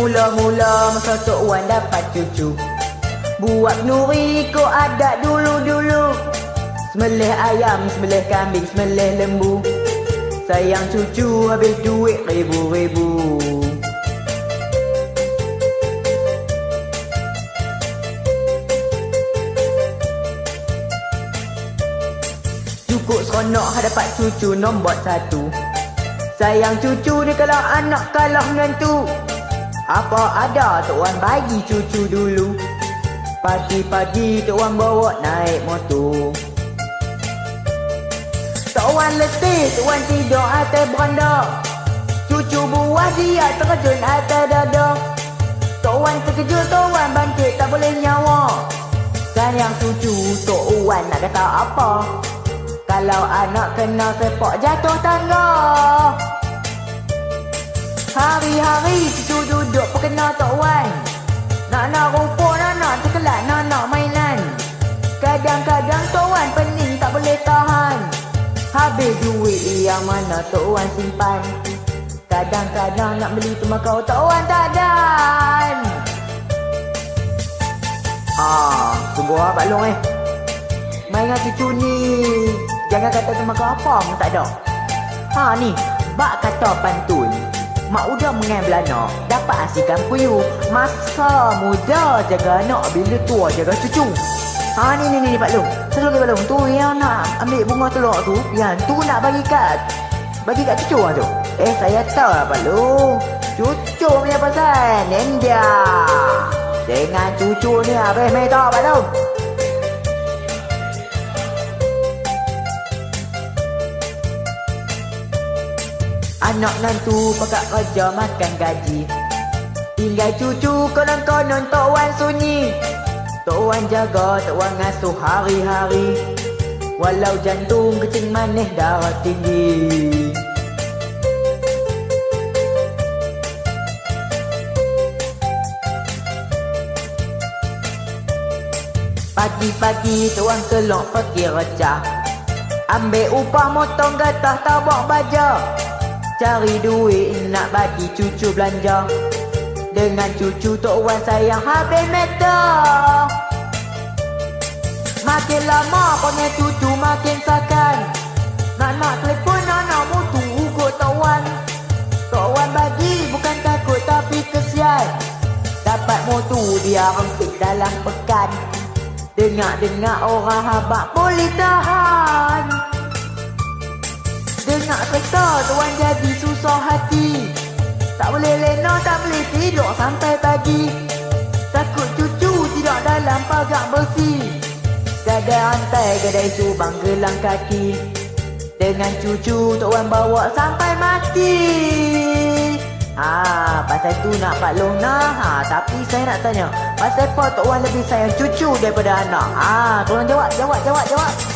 Mula-mula masa Tok Wan dapat cucu. Buat nuri ko ada dulu-dulu. Semelih ayam, semelih kambing, semelih lembu. Sayang cucu habis duit ribu-ribu. Cukup seronok dapat cucu nombor satu. Sayang cucu ni kalau anak kalah menantu apa ada Tok Wan bagi cucu dulu? Pagi-pagi Tok Wan bawa naik motor. Tok Wan letih Tok Wan tidur atas beranda Cucu buah dia terjun atas dada Tok Wan terkejut Tok Wan bangkit tak boleh nyawa. Sayang cucu Tok Wan nak kata apa? Kalau anak kena sepak jatuh tangga. Hari-hari yang mana Tok Wan simpan. Kadang-kadang nak beli tembakau Tok Wan tak dan. Ah, tunggu ah Pak Long eh. Main dengan cucu ni Jangan kata tembakau apa pun tak ada. Ha ni, bak kata pantun. Mak udah mengai belana Dapat asikan puyu Masa muda jaga anak Bila tua jaga cucu Ha ni ni ni Pak Long lagi Pak Long Tu yang nak ambil bunga telur tu Yang tu nak bagi kat Bagi kat cucu lah tu. Eh saya tahu lah Pak Long Cucu punya pasal Ninja Dengan cucu ni Habis main tahu Pak Long Anak nantu pakat kerja makan gaji. Tinggal cucu konon-konon Tok Wan sunyi Tok Wan jaga, Tok Wan ngasuh hari-hari. Walau jantung kecing manis darah tinggi. Pagi-pagi Wan kelok pergi recah. Ambil upah motong gatah tabak baja. Cari duit nak bagi cucu belanja Dengan cucu Tok Wan sayang habis meta Makin lama punya cucu makin sakan Nak nak telefon anak mutu ugut Tok Wan Tok Wan bagi bukan takut tapi kesian. Dapat mutu dia rempit dalam pekan. Dengar-dengar orang habak boleh tahan. Dengar kereta tuan jadi susah hati. Tak boleh lena, tak tidur sampai pagi. Takut cucu tidak dalam pagar bersih Gadai rantai, gadai subang gelang kaki. Dengan cucu tuan bawa sampai mati. Ah, pasal tu nak Pak Long nak ha, Tapi saya nak tanya Pasal apa Tok Wan lebih sayang cucu daripada anak? Ah, tolong jawab, jawab, jawab, jawab